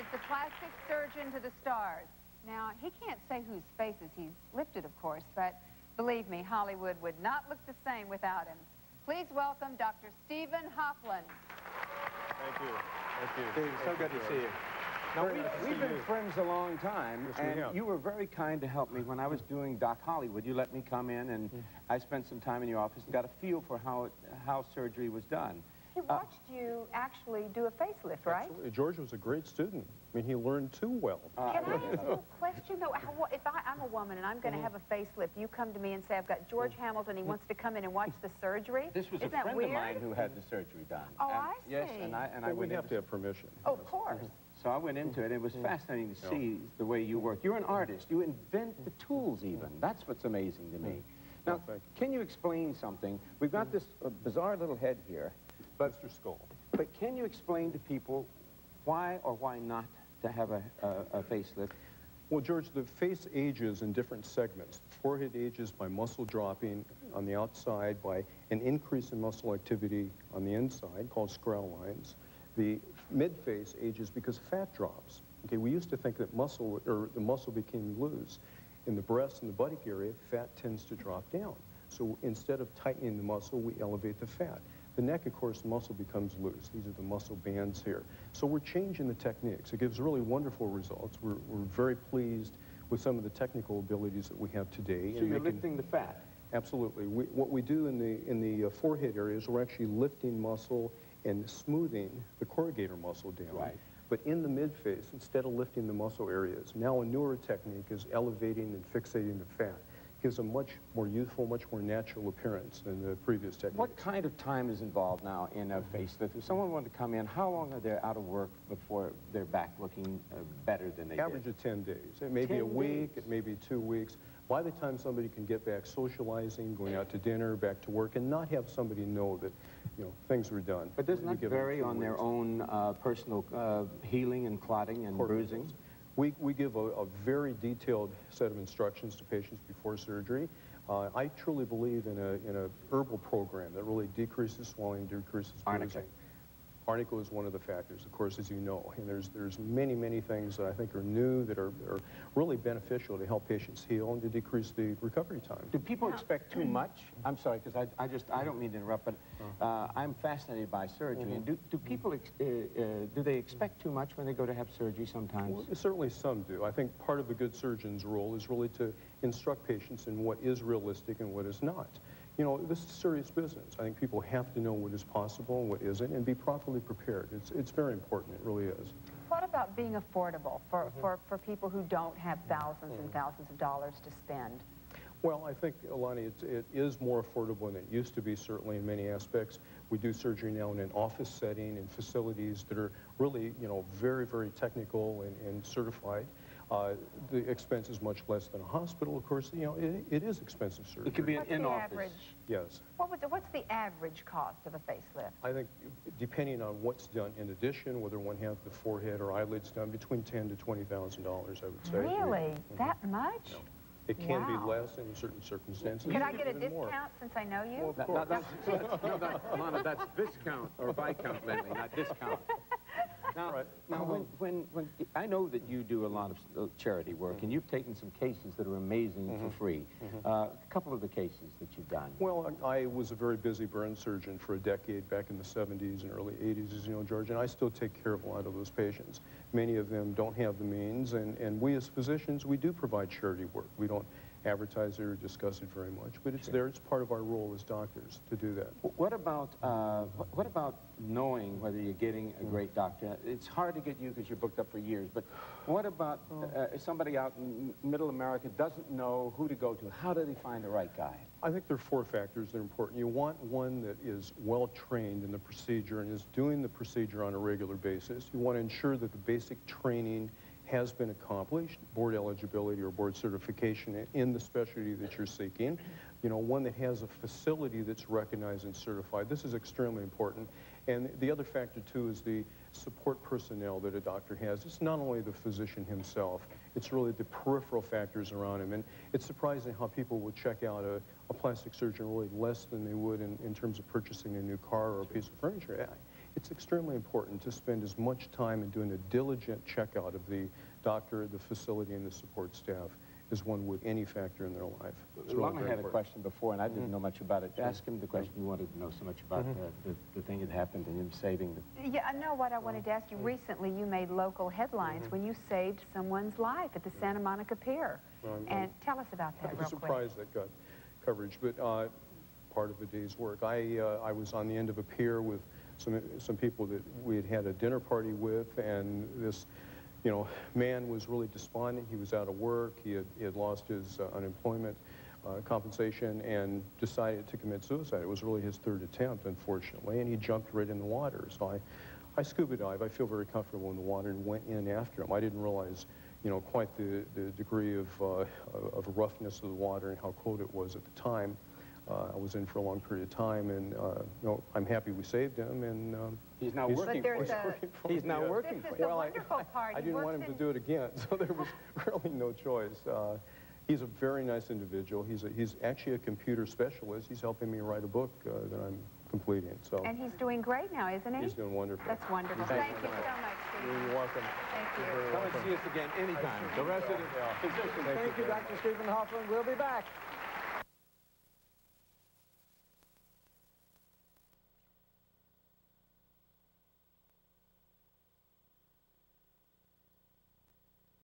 is the plastic surgeon to the stars. Now, he can't say whose faces he's lifted, of course, but believe me, Hollywood would not look the same without him. Please welcome Dr. Steven Hoefflin. Thank you. Thank you. Steve, so good to see you. Now, we, nice we've been you. friends a long time, Yes, and have. you were very kind to help me when I was doing Doc Hollywood. You let me come in, and Mm. I spent some time in your office and got a feel for how, it, how surgery was done. He watched you actually do a facelift, right? Absolutely. George was a great student. I mean, he learned too well. Uh, Can I ask you a question, though? How, if I, I'm a woman and I'm going to mm-hmm. have a facelift, you come to me and say, I've got George mm-hmm. Hamilton, he mm-hmm. wants to come in and watch the surgery? This was Isn't a that friend weird? of mine who had the surgery done. Oh, And- I Yes, and I, and I But we went have to have permission. Oh, of course. So I went into it. It was fascinating to Yeah. see the way you work. You're an artist. You invent the tools even. That's what's amazing to me. Now, Well, thank you. can you explain something? We've got this uh, bizarre little head here, but, but can you explain to people why or why not to have a, a, a facelift? Well, George, the face ages in different segments. Forehead ages by muscle dropping on the outside, by an increase in muscle activity on the inside, called scroll lines. The mid-face ages because fat drops. Okay, we used to think that muscle, or the muscle became loose. In the breast and the buttock area, fat tends to drop down. So instead of tightening the muscle, we elevate the fat. The neck, of course, muscle becomes loose. These are the muscle bands here. So we're changing the techniques. It gives really wonderful results. We're, we're very pleased with some of the technical abilities that we have today. So you're making- lifting the fat. Absolutely. We, what we do in the, in the uh, forehead area is we're actually lifting muscle and smoothing the corrugator muscle down. Right. But in the mid-face, instead of lifting the muscle areas, now a newer technique is elevating and fixating the fat. Gives a much more youthful, much more natural appearance than the previous technique. What kind of time is involved now in a facelift? If someone wanted to come in, how long are they out of work before they're back looking uh, better than they Average did? of 10 days. It may be a week, days. it may be two weeks. By the time somebody can get back socializing, going out to dinner, back to work, and not have somebody know that, you know, things were done. But doesn't that vary on their own uh, personal uh, healing and clotting and bruising? We, we give a, a very detailed set of instructions to patients before surgery. Uh, I truly believe in a, in a herbal program that really decreases swelling, decreases bruising. Arnica is one of the factors, of course, as you know. And there's, there's many, many things that I think are new that are, are really beneficial to help patients heal and to decrease the recovery time. Do people expect too much? I'm sorry, because I, I just, I don't mean to interrupt, but uh, I'm fascinated by surgery. And do, do people, ex uh, uh, do they expect too much when they go to have surgery sometimes? Well, certainly some do. I think part of a good surgeon's role is really to instruct patients in what is realistic and what is not. You know, this is serious business. I think people have to know what is possible and what isn't and be properly prepared. It's, it's very important, it really is. What about being affordable for, mm-hmm. for, for people who don't have thousands and mm-hmm. thousands of dollars to spend? Well, I think, Alana, it's, it is more affordable than it used to be, certainly in many aspects. We do surgery now in an office setting in facilities that are really, you know, very, very technical and, and certified. Uh, the expense is much less than a hospital, of course. You know, it, it is expensive surgery. It could be an What's the in-office. average? Yes. What would the, what's the average cost of a facelift? I think depending on what's done in addition, whether one has the forehead or eyelids done, between ten to twenty thousand dollars, I would say. Really? That much? It can be less in certain circumstances. Can I get a even more. discount since I know you? Well, of That- course. that- that's, no, that, Lana, that's viscount or viscount, Bentley, not discount. Now, Right. now when, when, when, I know that you do a lot of uh, charity work, and you've taken some cases that are amazing for free. Uh, a couple of the cases that you've done. Well, I I was a very busy burn surgeon for a decade back in the 70s and early 80s, as you know, George, and I still take care of a lot of those patients. Many of them don't have the means, and, and we as physicians, we do provide charity work. We don't advertise it or discuss it very much, but it's there, it's part of our role as doctors to do that. What about, uh, what about knowing whether you're getting a great doctor? It's hard to get you because you're booked up for years, but what about uh, somebody out in middle America doesn't know who to go to? How do they find the right guy? I think there are four factors that are important. You want one that is well-trained in the procedure and is doing the procedure on a regular basis. You want to ensure that the basic training has been accomplished, board eligibility or board certification in the specialty that you're seeking. You know, one that has a facility that's recognized and certified. This is extremely important. And the other factor, too, is the support personnel that a doctor has. It's not only the physician himself, it's really the peripheral factors around him. And it's surprising how people will check out a, a plastic surgeon really less than they would in, in terms of purchasing a new car or a piece of furniture. It's extremely important to spend as much time in doing a diligent checkout of the doctor, the facility, and the support staff as one would any factor in their life. It's really Lana very had a question before, and I didn't Mm-hmm. know much about it. Ask him the question you wanted to know so much about, uh, the, the thing that happened and him saving the... Yeah, I know what I wanted to ask you. Recently, you made local headlines when you saved someone's life at the Santa Monica Pier. Well, I'm- And tell us about that I'm real quick. that got coverage, but uh, part of a day's work. I, uh, I was on the end of a pier with some, some people that we had had a dinner party with, and this, you know, man was really despondent. He was out of work. He had, he had lost his uh, unemployment uh, compensation and decided to commit suicide. It was really his third attempt, unfortunately, and he jumped right in the water. So I, I scuba dive. I feel very comfortable in the water and went in after him. I didn't realize, you know, quite the, the degree of, uh, of roughness of the water and how cold it was at the time. Uh, I was in for a long period of time, and uh, you know, I'm happy we saved him. And um, He's now he's- working But he's working for He's me, now working This for is you. the I- part. I didn't want works him to do it again, so there was really no choice. Uh, he's a very nice individual. He's, a, he's actually a computer specialist. He's helping me write a book uh, that I'm completing. So And he's doing great now, isn't he? he's doing wonderful. That's wonderful. Thank Thank you you so much, Steve. You're welcome. Thank you. You're very Come and see us again anytime. The rest of the Yeah. physicians. Thank Thank you you, Dr. Steven Hoefflin. We'll be back.